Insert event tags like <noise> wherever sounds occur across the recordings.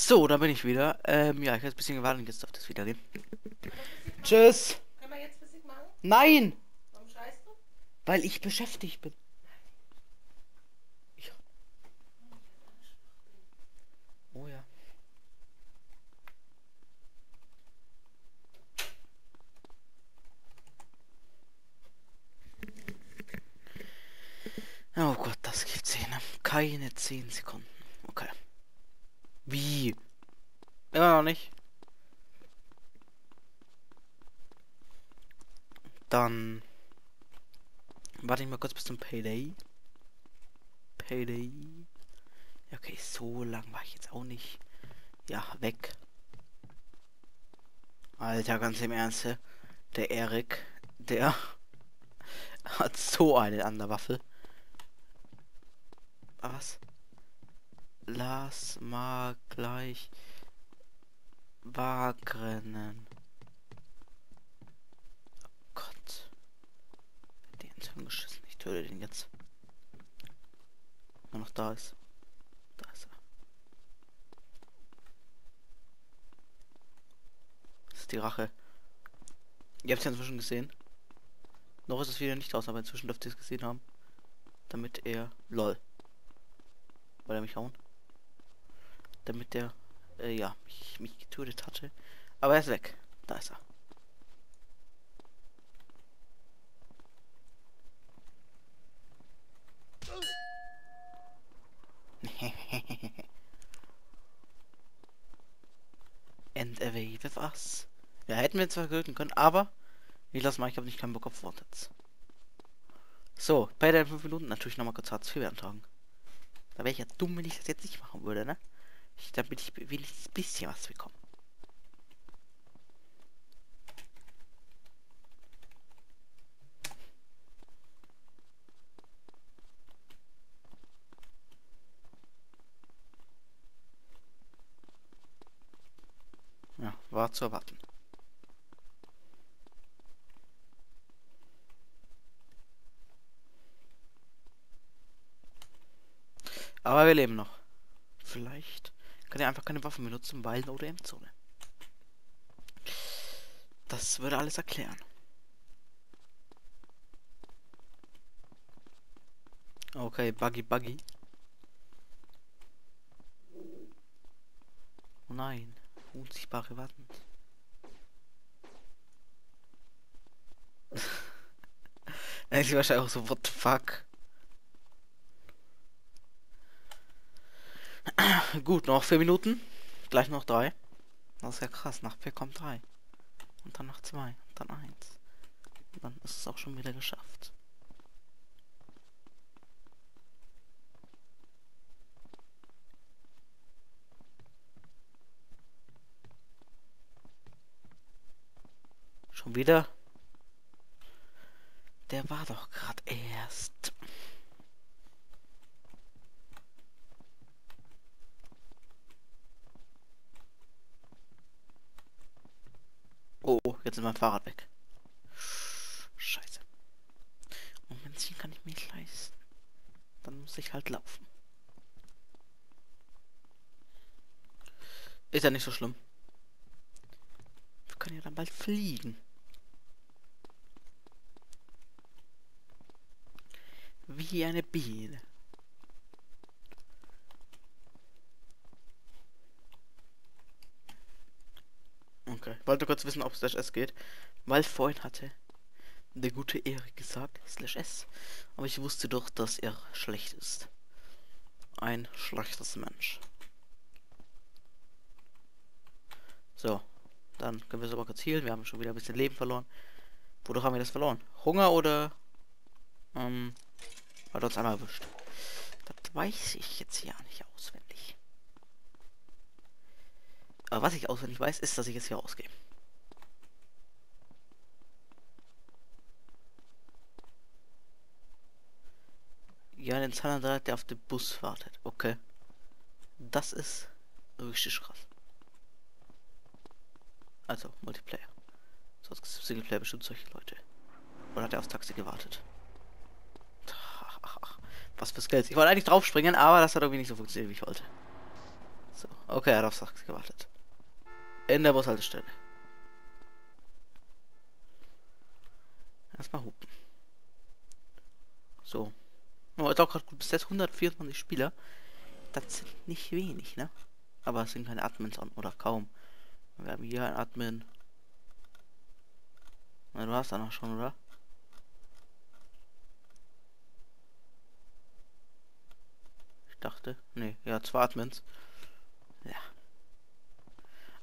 So, da bin ich wieder. Ähm, ja, ich habe ein bisschen gewartet und jetzt darf das wieder gehen. Tschüss. Können wir jetzt Physik machen? Nein, Warum scheißt du? weil ich beschäftigt bin. Ich... Oh ja. Oh Gott, das gibt Zähne. Keine 10 Sekunden. Wie? Immer noch nicht. Dann warte ich mal kurz bis zum Payday. Payday. Ja, okay, so lang war ich jetzt auch nicht. Ja, weg. Alter, ganz im Ernst. Der Erik, der <laughs> hat so eine an der Waffe. Was? Lass mal gleich wagrennen. Oh Gott. Den ins geschissen. Ich töte den jetzt. Wenn noch da ist. Da ist er. Das ist die Rache. Ihr habt es ja inzwischen gesehen. Noch ist es wieder nicht aus, aber inzwischen dürft ihr es gesehen haben. Damit er... LOL. Wollte er mich hauen? Damit der, äh, ja, mich, mich getötet hatte. Aber er ist weg. Da ist er. And away with us. Ja, hätten wir zwar töten können, aber ich lass mal, ich habe nicht keinen Bock auf Wortets. So, bei den 5 Minuten natürlich nochmal kurz Hartz IV beantragen. Da wäre ich ja dumm, wenn ich das jetzt nicht machen würde, ne? Ich, damit ich wenigstens ein bisschen was bekomme. Ja, war zu erwarten. Aber wir leben noch. Vielleicht kann er einfach keine Waffen benutzen, weil oder M-Zone. Das würde alles erklären. Okay, Buggy Buggy. Oh nein, unsichtbare Wand. <laughs> er ist wahrscheinlich auch so, what the fuck. Gut, noch vier Minuten. Gleich noch drei. Das ist ja krass. Nach vier kommt drei. Und dann nach zwei. Und dann eins. Und dann ist es auch schon wieder geschafft. Schon wieder? Der war doch gerade erst. Oh, jetzt ist mein Fahrrad weg. Scheiße. Und Benzin kann ich mir nicht leisten. Dann muss ich halt laufen. Ist ja nicht so schlimm. Wir können ja dann bald fliegen. Wie eine Biene. Okay, wollte kurz wissen, ob Slash S geht, weil vorhin hatte der gute Erik gesagt, Slash S. Aber ich wusste doch, dass er schlecht ist. Ein schlechtes Mensch. So, dann können wir es aber kurz healen. Wir haben schon wieder ein bisschen Leben verloren. Wodurch haben wir das verloren? Hunger oder... Ähm, hat uns einmal erwischt. Das weiß ich jetzt ja nicht auswendig. Aber was ich auswendig weiß, ist, dass ich jetzt hier rausgehe. Ja, den Zahnrad, der auf den Bus wartet. Okay. Das ist richtig krass. Also, Multiplayer. Sonst gibt es Singleplayer bestimmt solche Leute. Oder hat er aufs Taxi gewartet? <laughs> Was fürs Geld. Ich wollte eigentlich draufspringen, aber das hat irgendwie nicht so funktioniert, wie ich wollte. So. Okay, er hat auf Sachs gewartet. In der Bushaltestelle. Erstmal hupen. So. Ist auch gerade. Bis jetzt 124 Spieler. Das sind nicht wenig, ne? Aber es sind keine Admins an, oder kaum. Wir haben hier ein Admin. Na, du hast da noch schon, oder? Ich dachte. Nee, ja, zwei Admins. Ja.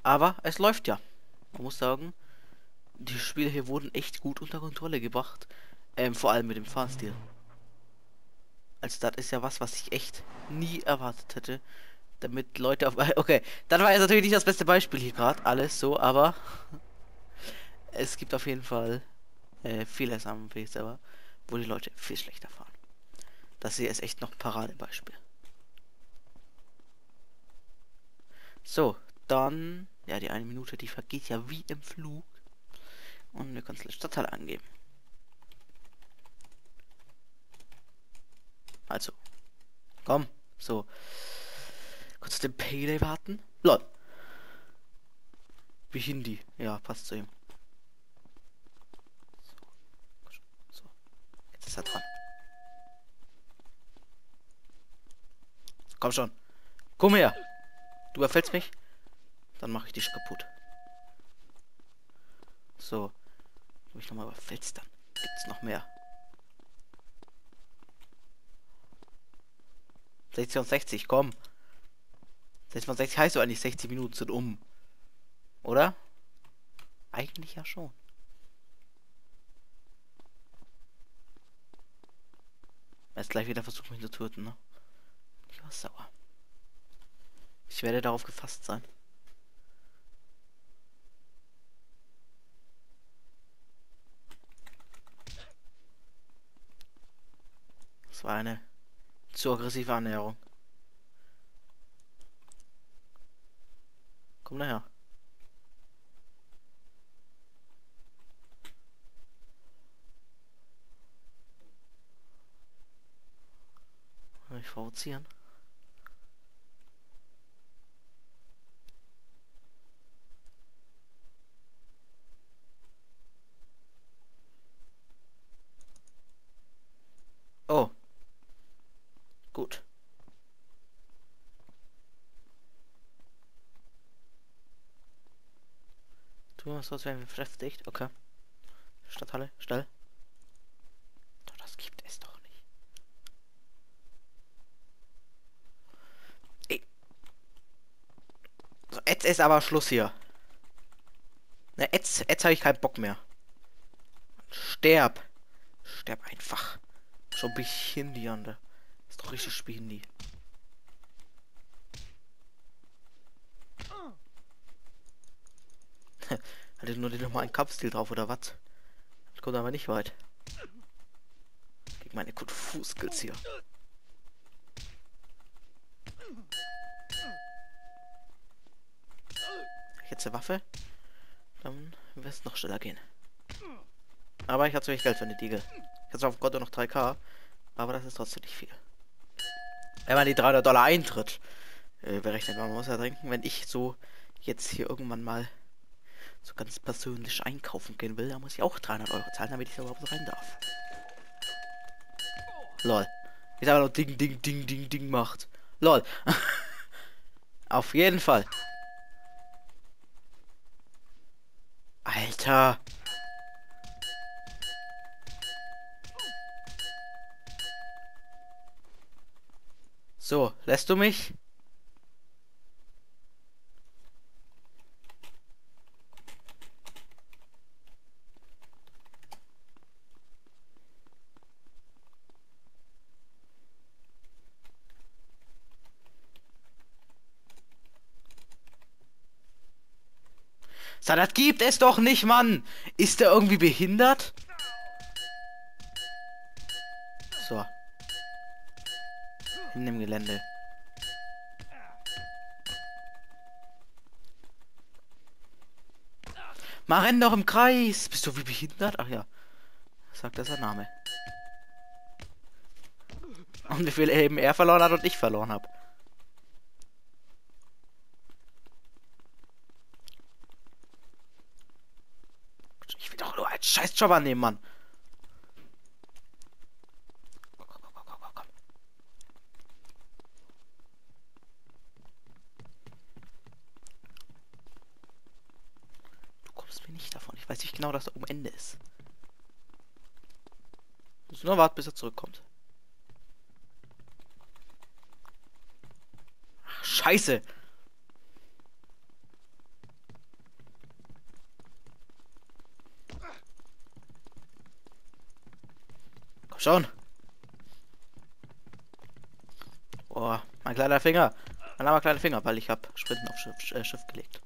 Aber es läuft ja. Man muss sagen, die Spiele hier wurden echt gut unter Kontrolle gebracht. Ähm, vor allem mit dem Fahrstil. Also das ist ja was, was ich echt nie erwartet hätte. Damit Leute auf... <laughs> Okay, dann war jetzt natürlich nicht das beste Beispiel hier gerade, alles so, aber... <laughs> es gibt auf jeden Fall äh, Weg selber, wo die Leute viel schlechter fahren. Das hier ist echt noch ein Paradebeispiel. So, dann... Ja, die eine Minute, die vergeht ja wie im Flug. Und wir können es Stadtteil angeben. Also. Komm. So. Kurz den Payday warten. Lol. Wie Hindi. Ja, passt zu ihm. So. so. Jetzt ist er dran. Komm schon. Komm her. Du überfällst mich. Dann mache ich dich kaputt. So. Wenn ich nochmal überfällst, dann gibt's noch mehr. 60 und 60, komm. 60 und 60 heißt so eigentlich 60 Minuten sind um. Oder? Eigentlich ja schon. Jetzt gleich wieder versuchen mich zu töten, ne? Ich war sauer. Ich werde darauf gefasst sein. Das war eine zu aggressive Annäherung. Komm nachher. Ich provozieren. Tun wir werden wir beschäftigt. Okay. Stadthalle, schnell. Doch, das gibt es doch nicht. Ey. So, jetzt ist aber Schluss hier. Na, jetzt, jetzt habe ich keinen Bock mehr. Sterb. Sterb einfach. Schon ein bisschen die andere. Ist doch richtig spielen die. Hatte nur den normalen Kampfstil drauf oder was? Das kommt aber nicht weit. Gegen meine Kung Fu Skills hier. Jetzt eine Waffe. Dann wird es noch schneller gehen. Aber ich habe zu wenig Geld für eine Diegel. Ich habe auf Konto noch 3k. Aber das ist trotzdem nicht viel. Wenn man die 300 Dollar Eintritt äh, berechnet, man muss ja denken, wenn ich so jetzt hier irgendwann mal so ganz persönlich einkaufen gehen will, dann muss ich auch 300 Euro zahlen, damit ich überhaupt rein darf. Lol. Jetzt aber noch Ding, Ding, Ding, Ding, Ding macht. Lol. <laughs> Auf jeden Fall. Alter. So, lässt du mich? Das gibt es doch nicht, Mann. Ist der irgendwie behindert? So. In dem Gelände. Mal renn doch im Kreis. Bist du wie behindert? Ach ja. Sagt das der Name. Und wie viel eben er verloren hat und ich verloren habe. Job annehmen, Mann. Komm, komm. Du kommst mir nicht davon. Ich weiß nicht genau, dass da oben Ende ist. Muss nur warten, bis er zurückkommt. Ach, scheiße. Schon. Oh, mein kleiner Finger. Mein kleiner Finger, weil ich habe Sprinten auf Schiff, äh, Schiff gelegt.